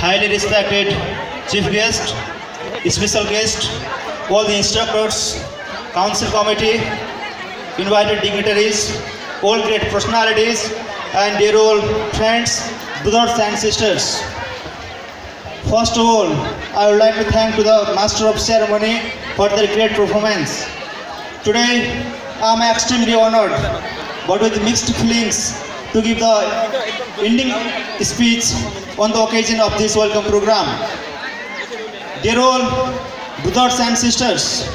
highly respected chief guest, special guest, all the instructors, council committee, invited dignitaries, all great personalities, and dear old friends, brothers and sisters. First of all, I would like to thank to the master of ceremony for their great performance. Today, I am extremely honored, but with mixed feelings, to give the ending speech on the occasion of this welcome program. Dear all brothers and sisters,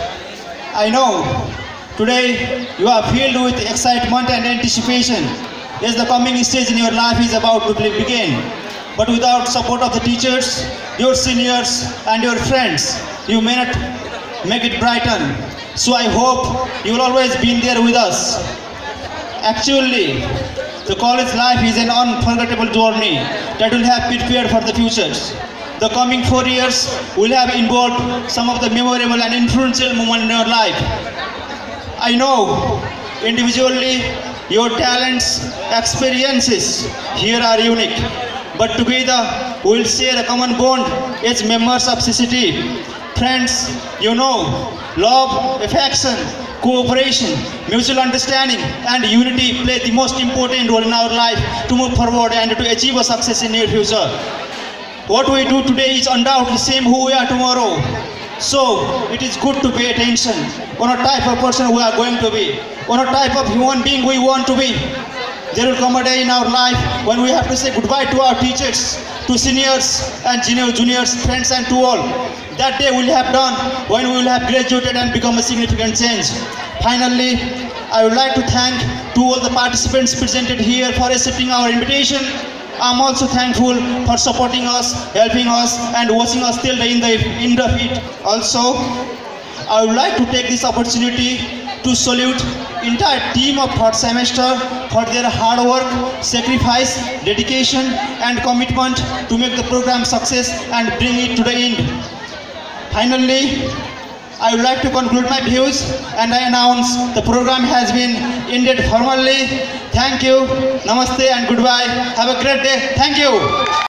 I know today you are filled with excitement and anticipation as the coming stage in your life is about to begin. But without support of the teachers, your seniors and your friends, you may not make it brighten. So I hope you will always be there with us. Actually, the college life is an unforgettable journey that will have prepared for the futures. The coming four years will have involved some of the memorable and influential moments in your life. I know individually your talents, experiences here are unique, but together we will share a common bond as members of CCT. Friends, you know, love, affection, cooperation, mutual understanding, and unity play the most important role in our life to move forward and to achieve a success in near future. What we do today is undoubtedly the same who we are tomorrow. So it is good to pay attention on a type of person we are going to be, on a type of human being we want to be. There will come a day in our life when we have to say goodbye to our teachers, to seniors and junior, juniors, friends and to all. That day will have done when we will have graduated and become a significant change. Finally, I would like to thank to all the participants presented here for accepting our invitation. I'm also thankful for supporting us, helping us, and watching us till the end, the end of it. Also, I would like to take this opportunity to salute entire team of third semester for their hard work, sacrifice, dedication, and commitment to make the program success and bring it to the end. Finally, I would like to conclude my views and I announce the program has been ended formally. Thank you, namaste and goodbye. Have a great day. Thank you.